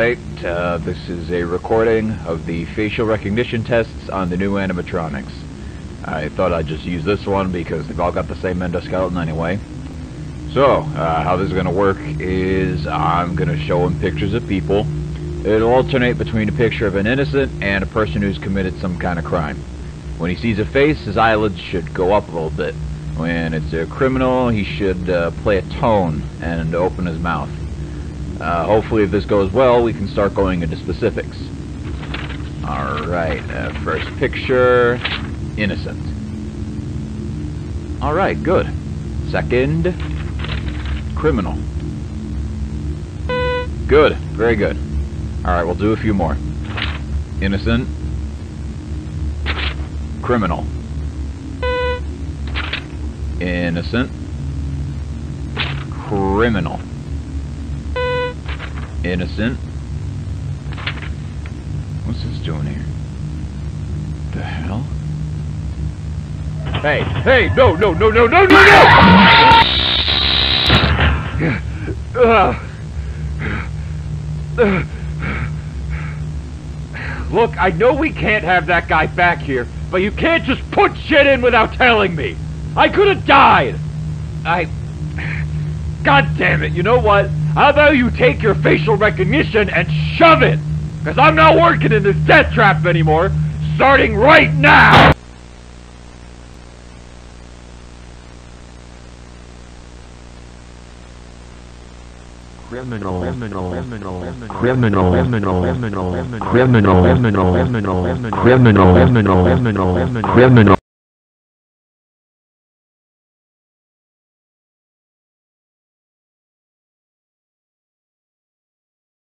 Alright, uh, this is a recording of the facial recognition tests on the new animatronics. I thought I'd just use this one because they've all got the same endoskeleton anyway. So, uh, how this is going to work is I'm going to show him pictures of people. It'll alternate between a picture of an innocent and a person who's committed some kind of crime. When he sees a face, his eyelids should go up a little bit. When it's a criminal, he should uh, play a tone and open his mouth. Uh, hopefully if this goes well, we can start going into specifics. Alright, uh, first picture, innocent. Alright, good. Second, criminal. Good, very good. Alright, we'll do a few more. Innocent. Criminal. Innocent. Criminal. Innocent. What's this doing here? The hell? Hey, hey, no, no, no, no, no, no, no! Look, I know we can't have that guy back here, but you can't just put shit in without telling me. I could have died. I... God damn it, you know what? How about you take your facial recognition and shove it? Because I'm not working in this death trap anymore, starting right now! criminal, criminal, criminal, criminal, criminal, criminal, criminal, criminal, criminal, criminal, criminal, criminal, criminal, criminal, criminal,